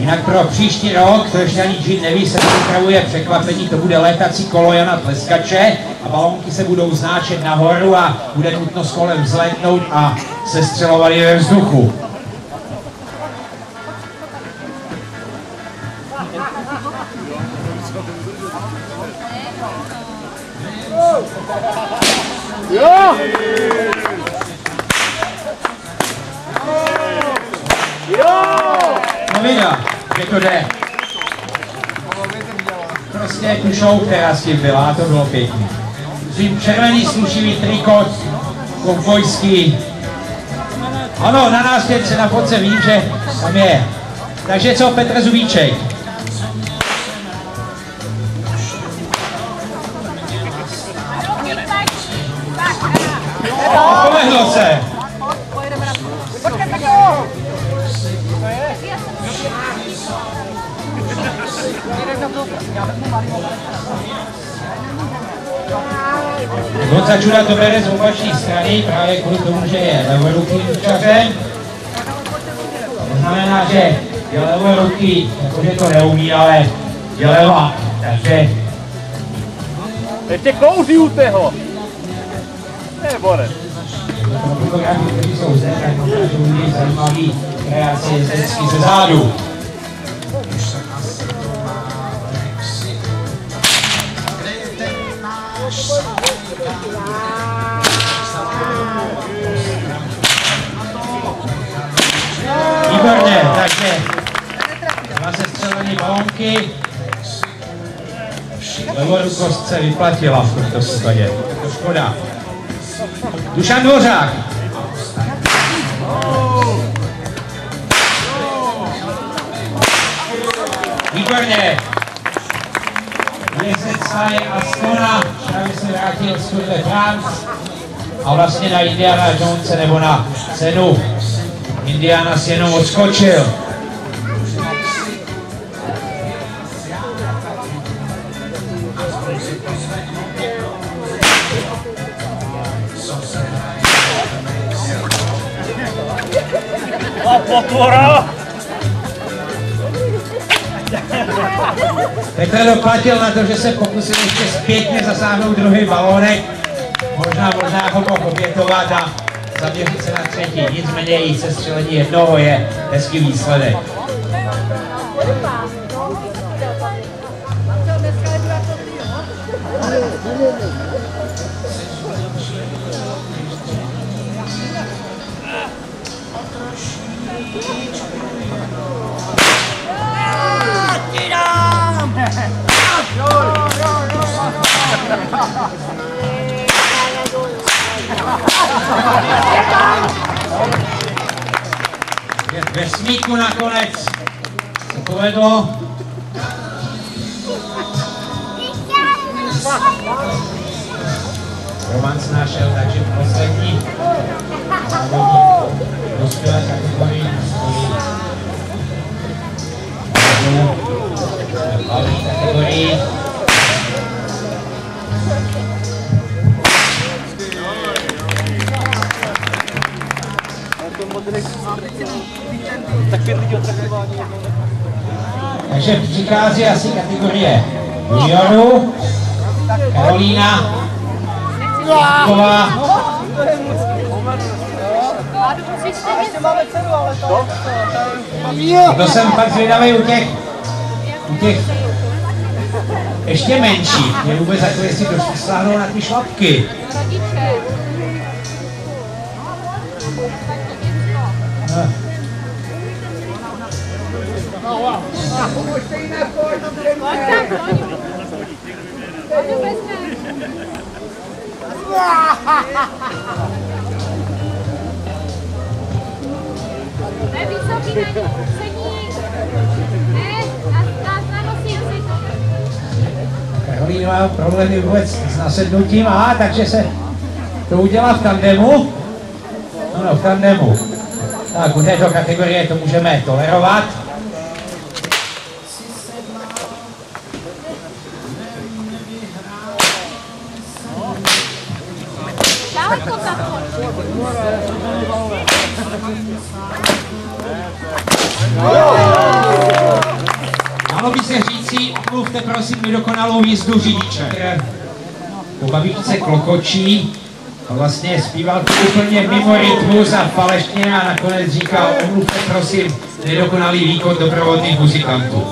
Jinak pro příští rok, to ještě ani Jean neví, se připravuje překvapení, to bude létací kolo Jana Tleskače a balonky se budou znáčet nahoru a bude nutno s kolem vzlétnout a sestřelovat je ve vzduchu. Show, která s tím byla, to bylo pěkný. Tím červený slušivý trikot, kovbojský. Ano, na nás se na fotce vím, že tam je. Takže co, Petr Zubíček? Čuda to bere z opačné strany, právě kvůli tomu, že je levorukým čařem. To znamená, že je levoruký, jakože to neumí, ale je levá. Takže Ještě kouří u tého. Ne, Borec. fotografy, kteří jsou zde, tak ukážou zajímavý jezdecký ze zádu. Se vyplatila v tomto případě. To škoda. Dušan Dvořák. Výborně. Jezdec Sáje Astona, právě se vrátil z Tour de France a vlastně na Indiana Jonese nebo na cenu Indiana si jenom odskočil. Potvora! Petr doplatil na to, že se pokusil ještě zpětně zasáhnout druhý balónek. Možná, možná ho mohl obětovat a zaměřit se na třetí. Nicméně i sestřelení jednoho je hezký výsledek. Je ve smíku nakonec se povedlo. Roman snášel, takže poslední dospělé kategorii kategorii. Takže přichází asi kategorie juniorů. Karolína Ková. Ještě máme cenu, ale to... To jsem pak zvědavý u těch, u těch ještě menších. Je vůbec jako jestli došli sáhnou na ty šlapky. Ne, vysoký není, sedí. Ne, Karolín má problémy vůbec s nasednutím, aha, takže se to udělá v tandemu. Ano, v tandemu. Tak, u této kategorie to můžeme tolerovat. Malo by se omluvte prosím nedokonalou jízdu řidiče. Po babičce klokočí a vlastně zpíval úplně mimo rytmu za falešně a nakonec říkal, omluvte prosím nedokonalý výkon doprovodných muzikantů.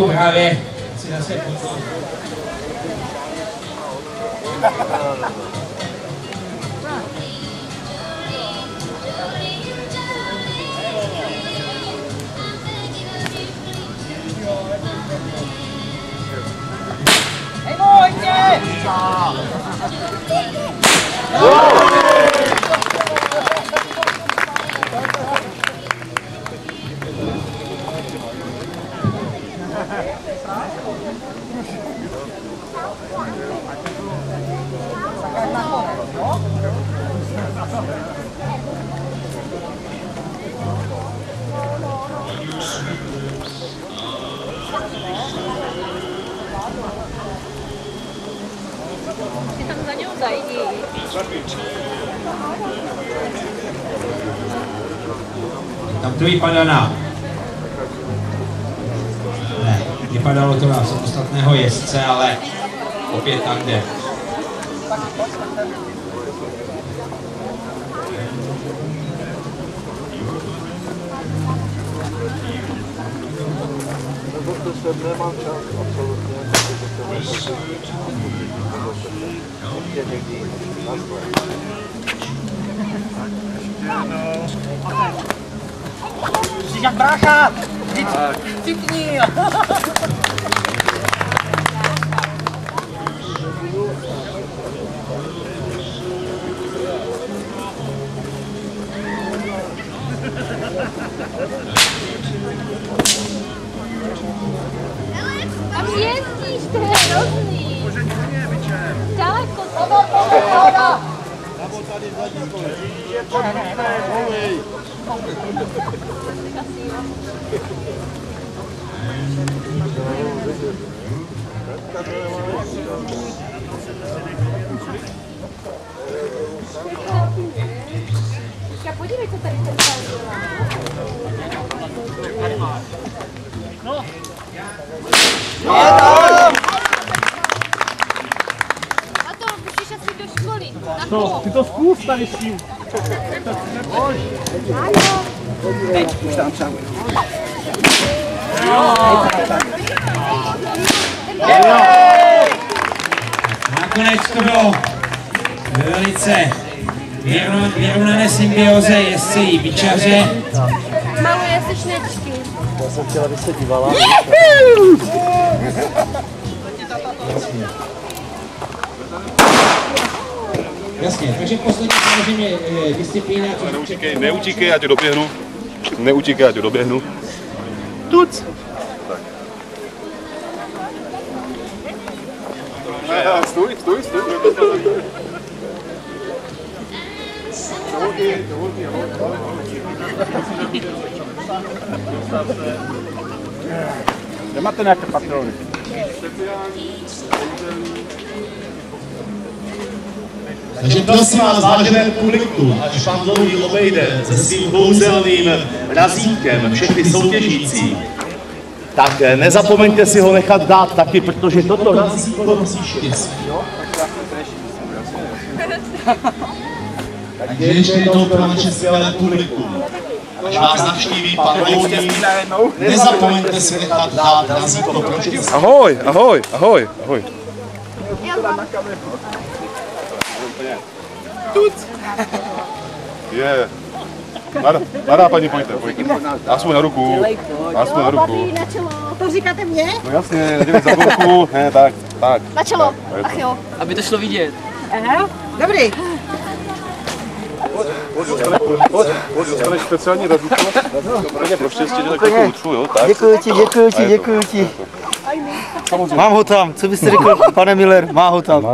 To bude Se nemám čas, absolutně, protože to je ještě někdy na. Jsi jak brácha! Tam ty to zkus tady s tím. Teď už tam sám. Nakonec to bylo velice vyrovn- vyrovnané symbioze jezdce i bičaře. Maluje se šnečky. Já jsem chtěla, aby se dívala. Jasně, takže poslední samozřejmě eh, disciplína. Neutíkej, neutíkej, já tě doběhnu. Neutíkej, já tě doběhnu. Tuc. Tak. Stůj, stůj, stůj. Dovolky, dovolky. Nemáte nějaké patrony? Speciální takže prosím vás, vážené publikum, až pan dlouhý obejde se svým kouzelným razítkem všechny soutěžící, Tak nezapomeňte si ho nechat dát taky, protože toto razítko nosí štěstí. Takže ještě jednou pro naše skvělé publikum. Až vás navštíví pan Dlouhý, nezapomeňte si nechat dát razítko pro štěstí. Ahoj, ahoj, ahoj, ahoj. Je. Mara, Mara, paní, pojďte, pojďte. Aspoň na ruku. Aspoň na ruku. Na čelo. To říkáte mě? No jasně, jdeme za ruku. Ne, tak, tak. Na čelo. Tak. Ach jo. Aby to šlo vidět. Aha. Dobrý. Pojď, pojď, dostaneš speciální razítko. Úplně pro štěstí, že takovou utřu, jo, tak. Děkuji ti, děkuji ti, děkuji ti. Mám ho tam, co byste řekl, pane Miller, má ho tam.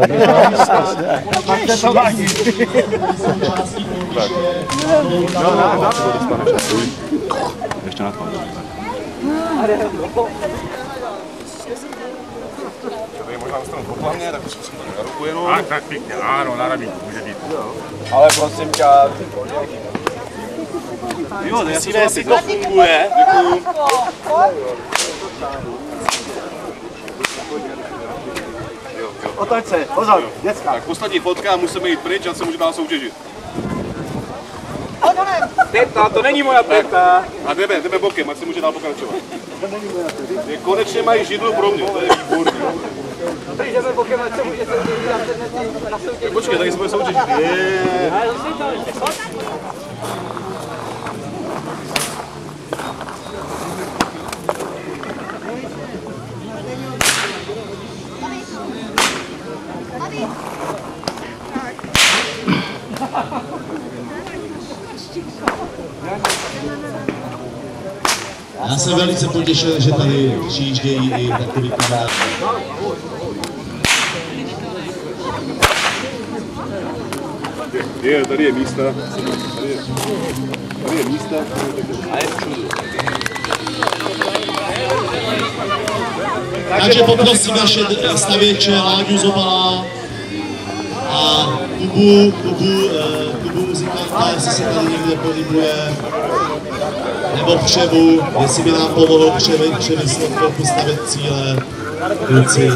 Ještě na to. Tady možná dostanu poplavně, tak to zkusím na ruku jenom. Tak, tak pěkně, ano, na rabíku může být. Ale prosím tě, Jo, zjistíme, jestli to funguje. Otoč se, pozor, děcka. Tak poslední fotka a musíme jít pryč, a se může dál soutěžit. Teta, to není moja teta. A jdeme, jdeme bokem, ať se může dál pokračovat. Je, konečně mají židlu pro mě, to je výborný. Jdeme bokem, ať se může na soutěži. Počkej, tady se bude soutěžit. Je. Já jsem velice potěšen, že tady přijíždějí i takový kamarádi. Je, tady je místa. Tady je, tady je místa. A je Takže poprosím naše stavěče Láďu Zobala a Kubu, Kubu, eh, Kubu muzikanta, jestli se tady někde pohybuje, nebo Převu, jestli by nám pomohlo Převy, přemyslet trochu stavět cíle, kluci.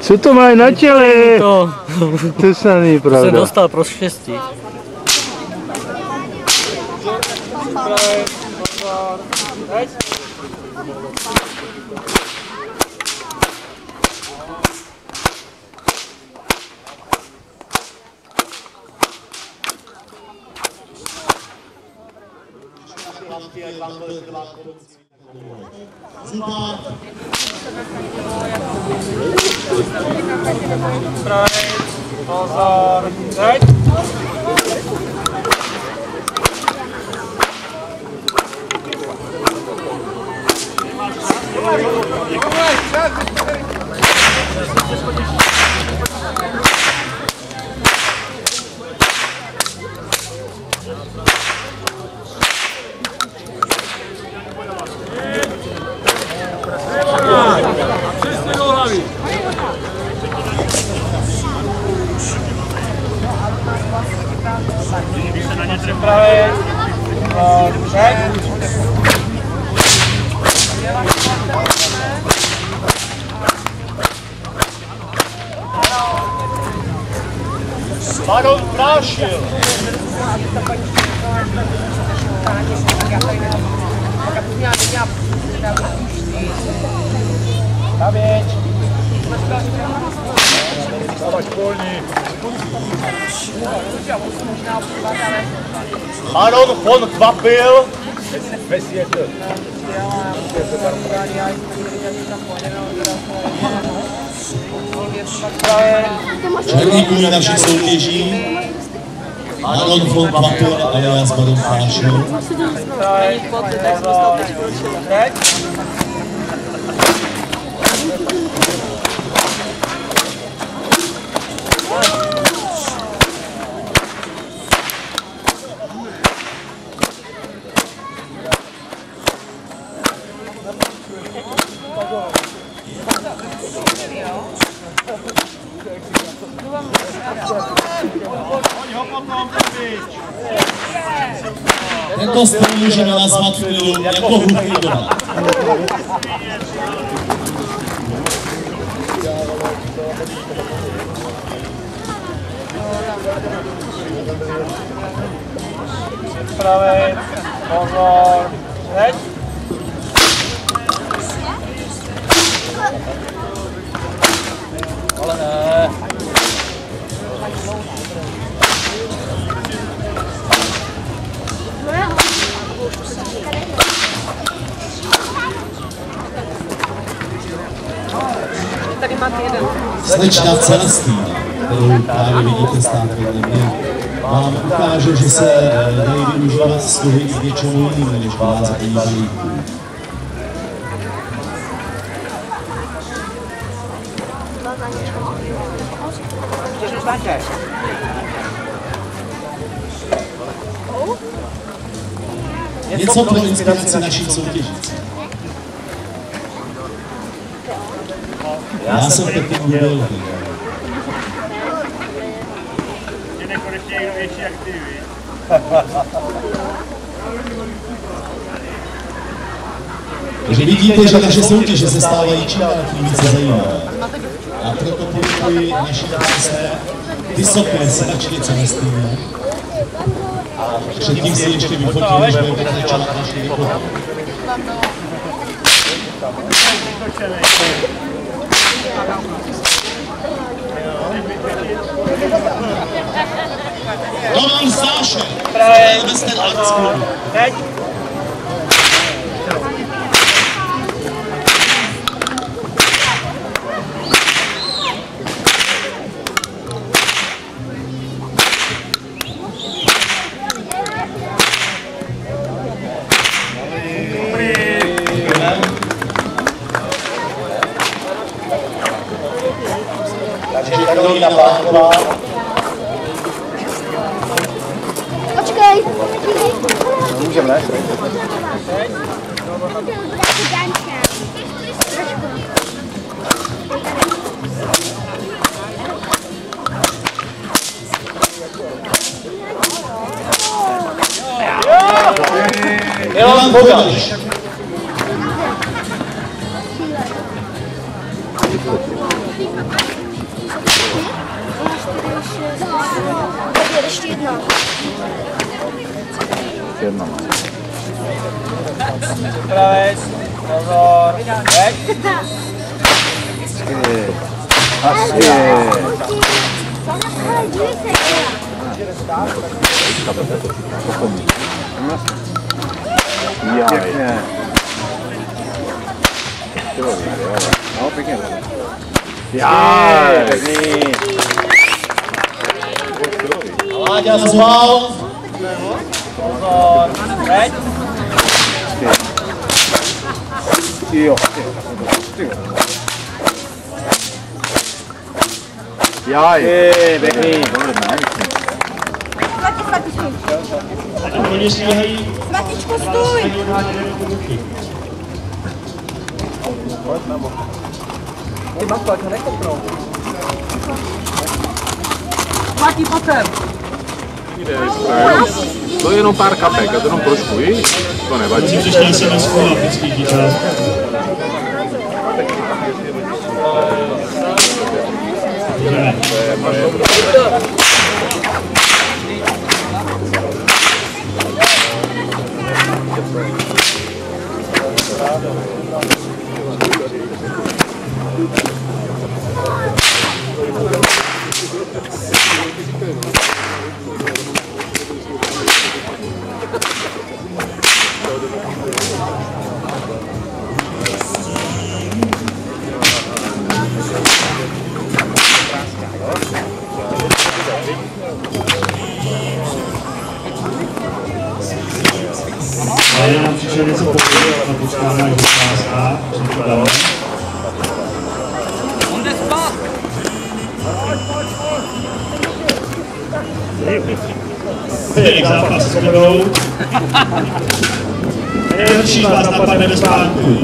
Co to mají na těle? To, To se není to jsem pravda. dostal pro štěstí. Zuba, Pozor, teď. Připravit. Teď. Baron Prášil. Stavěč. Baron von Kvapil. černý kůň našich soutěží. Baron von Quappel alias Baron Fášel. Tento styl můžeme nazvat v klidu jako Slečna Celestína, kterou právě vidíte stát vedle mě, vám ukáže, že se eh, dají využívat sluhy i něčemu jinému, než vyházení balíků. Něco pro inspiraci našich soutěžících. Já jsem jak ty, víš? Takže vidíte, že naše soutěže se stávají čím dál tím více zajímavé. A proto poděkuji naší krásné vysoké sedačky Celestýně. A předtím si ještě vyfotím, než budeme pokračovat naší vyfotku. Roman Sášek, Western Arts No, pěkně. Jaj, pěkný. Láďa zval. Pozor, teď. Jo. Jaj. Pěkný. Svati, svati, stůj. Oni stíhají. Svatičko, stůj. Pojď na bok. Ty Matka, nekopnou. Mati, pojď sem. To je jenom pár kapek, a to jenom trošku, víš? To nevadí. Příště se na školu Já jenom přišel něco povědět na počkání. Jak zápas s. Nejlepší vás napadne do spánku.